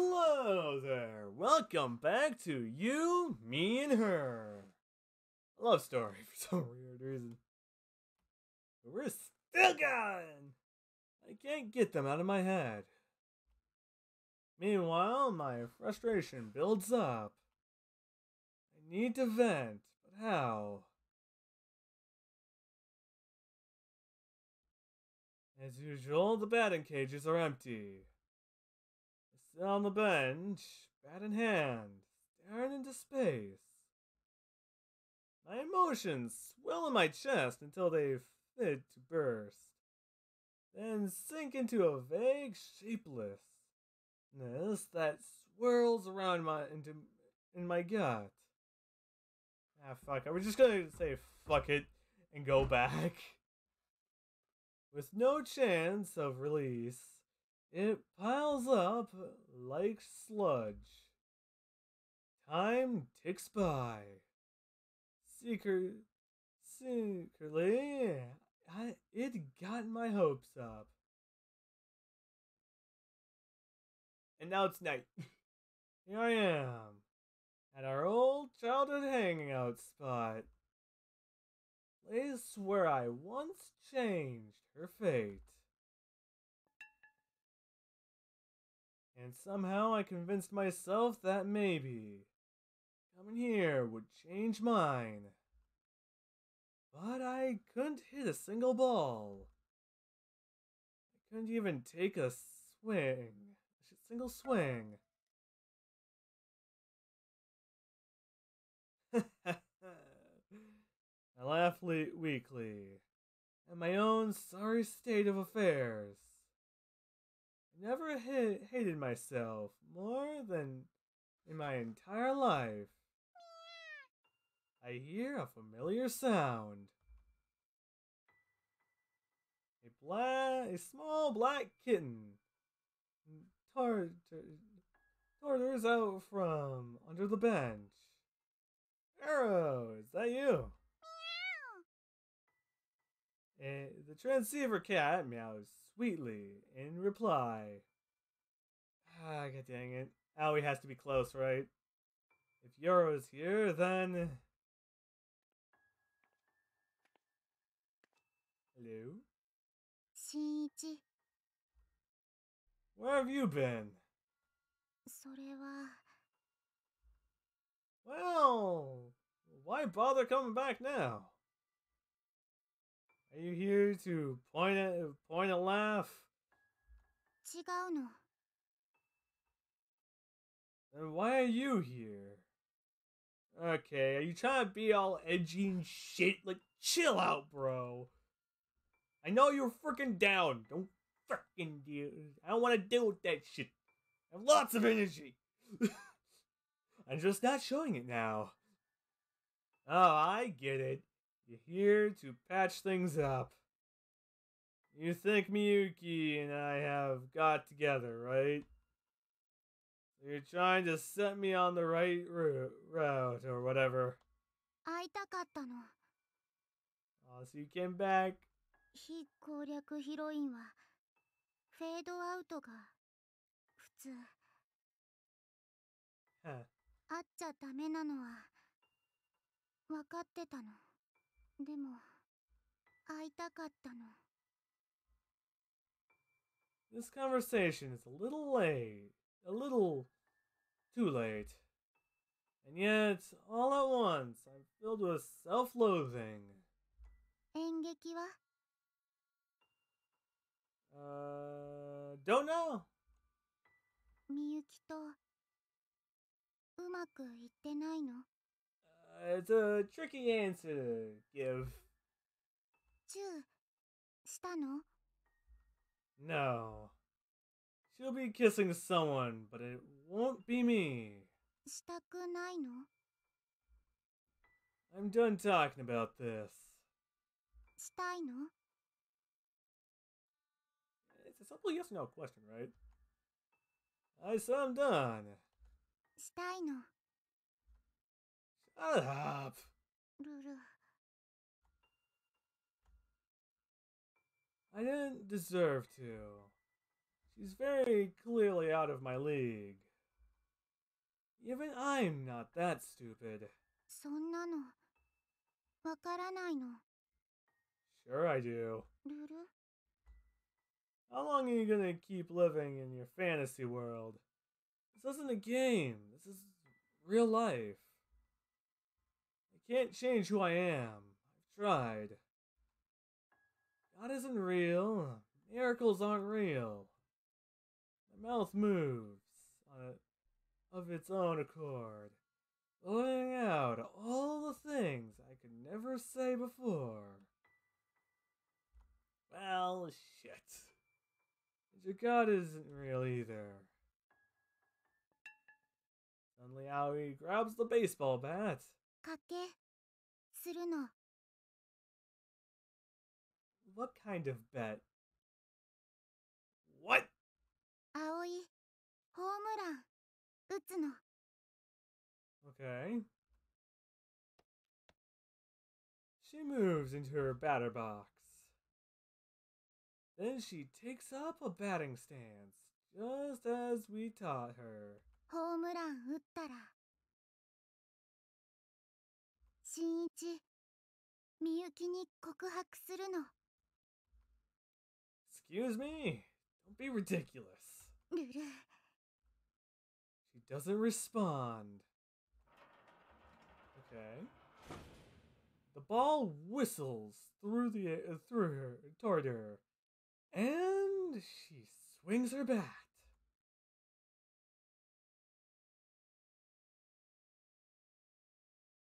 Hello there. Welcome back to You, Me, and Her. Love story for some weird reason. But we're still going. I can't get them out of my head. Meanwhile, my frustration builds up. I need to vent, but how? As usual, the batting cages are empty. On the bench, bat in hand, staring into space. My emotions swell in my chest until they fit to burst, then sink into a vague shapelessness that swirls around my into in my gut. Ah, fuck! I was just gonna say fuck it and go back. With no chance of release, it piles up like sludge. Time ticks by. Secret, secretly, I, it got my hopes up. And now it's night. Here I am, at our old childhood hangout spot. Place where I once changed her fate. And somehow I convinced myself that maybe coming here would change mine. But I couldn't hit a single ball. I couldn't even take a swing, a single swing. I laugh weakly at my own sorry state of affairs. Never ha- hated myself more than in my entire life. I hear a familiar sound. A black, a small black kitten tor- tor- totters out from under the bench. Arrow, is that you? And eh, the transceiver cat meows sweetly in reply. Ah, god dang it. Owie has to be close, right? If Yoro's here, then. Hello? 新一 Where have you been? それは Well, why bother coming back now? Are you here to point a point a laugh? No. Then why are you here? Okay, are you trying to be all edgy and shit? Like, chill out, bro. I know you're freaking down. Don't freaking deal. I don't want to deal with that shit. I have lots of energy. I'm just not showing it now. Oh, I get it. You're here to patch things up. You think Miyuki and I have got together, right? You're trying to set me on the right route or whatever. 会いたかったの Oh, so you came back. 非攻略ヒロインはフェードアウトが普通.会っちゃダメなのは分かってたのでも会いたかったの This conversation is a little late. A little too late. And yet, all at once, I'm filled with self loathing. 演劇は Uh, don't know. みゆきとうまくいってないの Uh, Uh, it's a tricky answer to give. No. She'll be kissing someone, but it won't be me. I'm done talking about this. It's a simple yes or no question, right? I said I'm done. したいの Shut up. ルル I didn't deserve to. She's very clearly out of my league. Even I'm not that stupid. そんなのわからないの Sure, I do. ルル How long are you gonna keep living in your fantasy world? This isn't a game. This is real life. Can't change who I am. I've tried. God isn't real. Miracles aren't real. My mouth moves of its own accord, blowing out all the things I could never say before. Well, shit. Your god isn't real either. Suddenly, Aoi grabs the baseball bat. 賭けするの What kind of bet? What? 葵ホームラン打つの Okay. She moves into her batter box. Then she takes up a batting stance, just as we taught her. ホームラン打ったら 新一みゆきに告白するの Excuse me? Don't be ridiculous. ルル She doesn't respond. Okay. The ball whistles through the uh, through her toward her, and she swings her bat.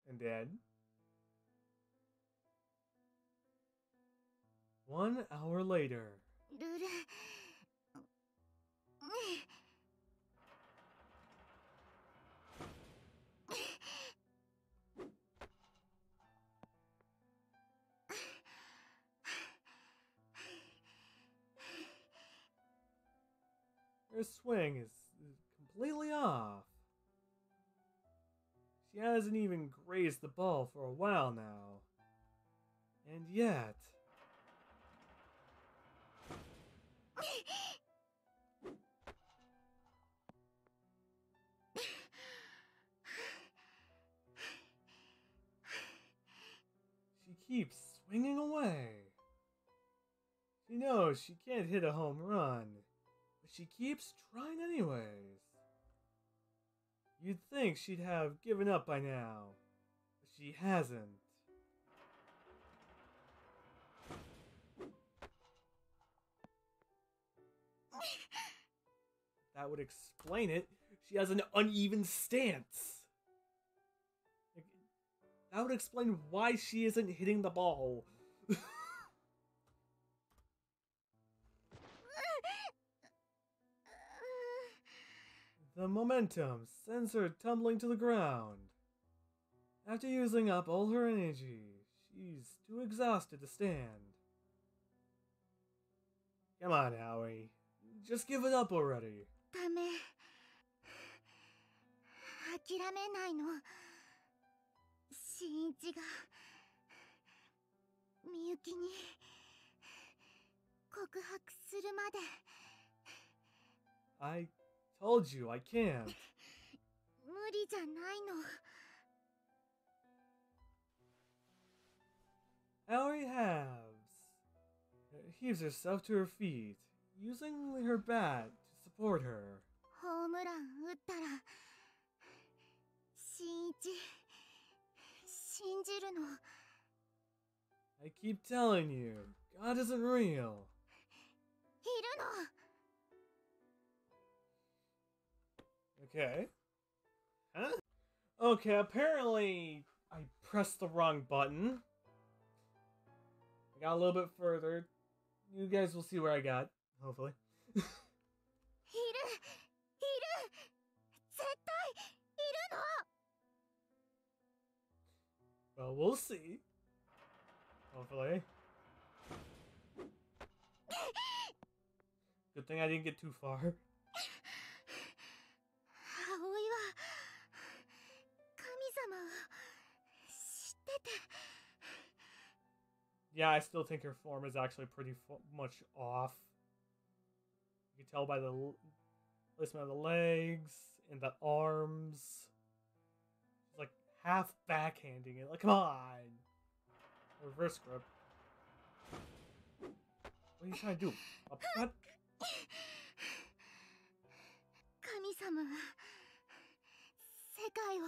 And then one hour later. Her swing is is completely off. She hasn't even grazed the ball for a while now. And yet. She keeps swinging away. She knows she can't hit a home run, but she keeps trying anyways. You'd think she'd have given up by now, but she hasn't. That would explain it. She has an uneven stance. That would explain why she isn't hitting the ball. The momentum sends her tumbling to the ground. After using up all her energy, she's too exhausted to stand. Come on, Howie. Just give it up already. ダメ諦めないの新一がみゆきに告白するまで I told you I can't. 無理じゃないの Howie halves. uh, heaves herself to her feet, using her bat to support her. ホームラン打ったら新一信じるの I keep telling you, God isn't real. いるの Okay. Huh? Okay, apparently I pressed the wrong button. I got a little bit further. You guys will see where I got, hopefully. いるいる絶対いるの Well, we'll see. Hopefully. Good thing I didn't get too far. 葵は神様を知ってて Yeah, I still think her form is actually pretty fu- much off. You can tell by the l- placement of the legs and the arms. half backhanding it. Like, come on. Reverse grip. What are you trying to do? Uppercut? 神様は世界を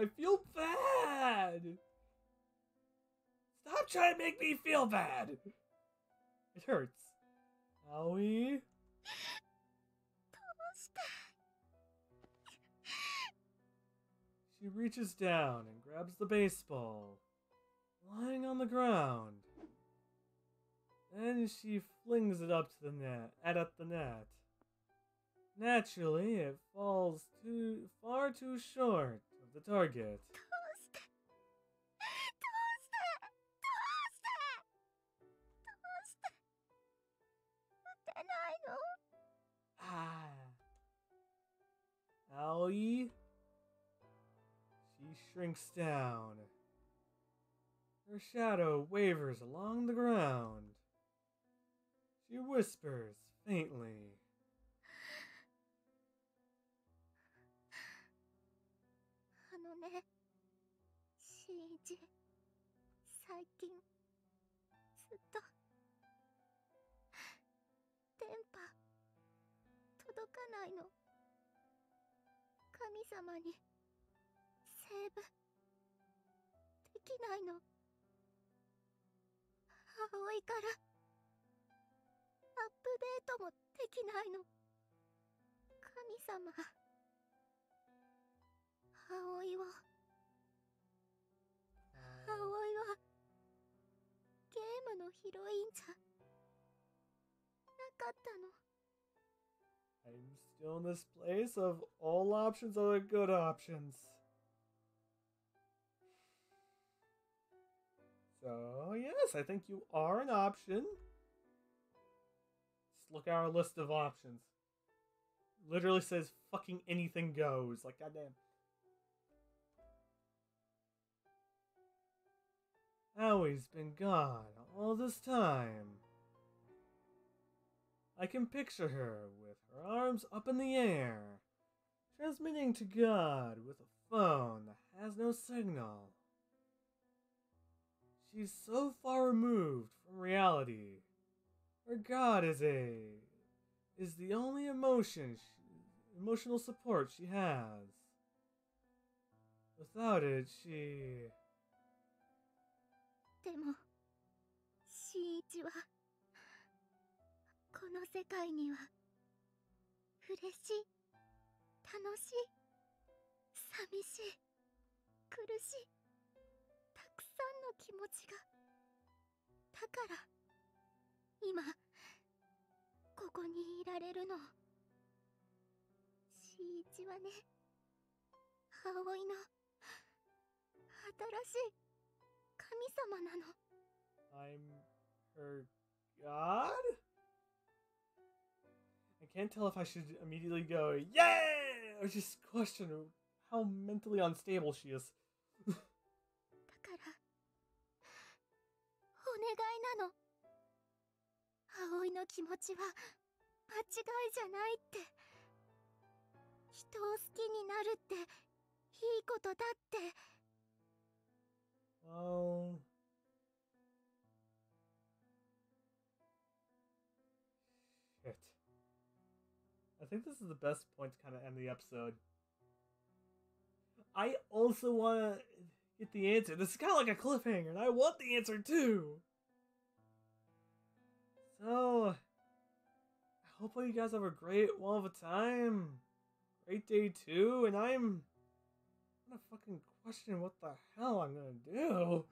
I feel bad. Stop trying to make me feel bad. It hurts. Owie. She reaches down and grabs the baseball, lying on the ground. Then she flings it up to the net, at up the net. Naturally, it falls too far too short the target. Ah. She shrinks down. Her shadow wavers along the ground. She whispers faintly. のね。しんいち最近ずっと電波届かないの。神様にセーブできないの。葵からアップデートもできないの。神様。葵を葵はゲームのヒロインじゃなかったの I'm still in this place of all options are the good options. So, yes, I think you are an option. Just look at our list of options. Literally says fucking anything goes. Like, goddamn. Awie's been gone all this time. I can picture her with her arms up in the air, transmitting to God with a phone that has no signal. She's so far removed from reality. Her God is a is the only emotion she, emotional support she has. Without it, she でも新一はこの世界には嬉しい楽しい寂しい苦しいたくさんの気持ちがだから今ここにいられるの新一はね葵の新しい様なの I'm her god? I can't tell if I should immediately go, yay! Or just question how mentally unstable she is. だからお願いなの葵の気持ちは間違いじゃないって人を好きになるっていいことだって Oh. Shit. I think this is the best point to kind of end the episode. I also want to get the answer. This is kind of like a cliffhanger, and I want the answer too. So, I hope all you guys have a great one of a time. Great day too, and I'm gonna fucking question what the hell I'm gonna do.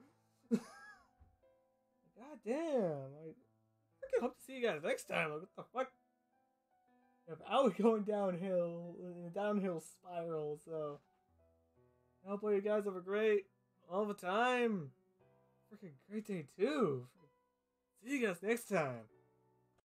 God damn! I freaking hope to see you guys next time. Like, what the fuck? If I was going downhill in a downhill spiral, so I hope all you guys have a great all the time. Freaking great day too. See you guys next time.